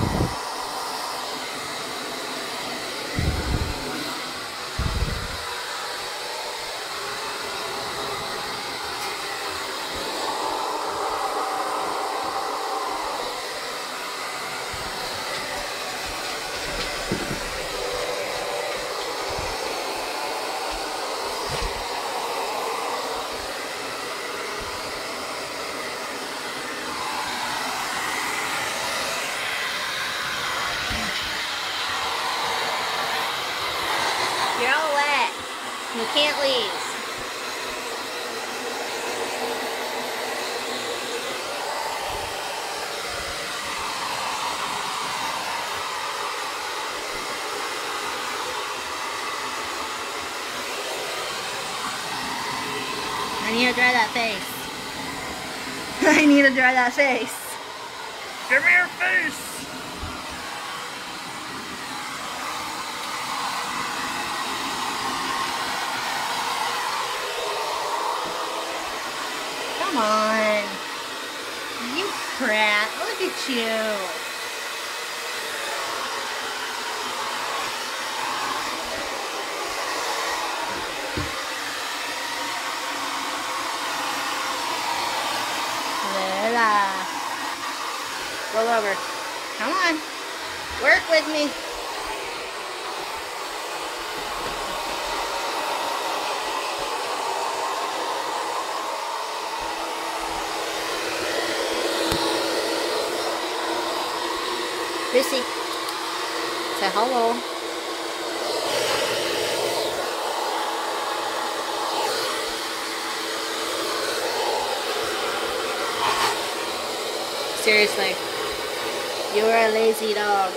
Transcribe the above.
you. You're all wet. You can't leave. I need to dry that face. I need to dry that face. Give me your face! Come on. You brat. Look at you. Lola. Roll over. Come on. Work with me. Luci. Say hello. Seriously. You're a lazy dog.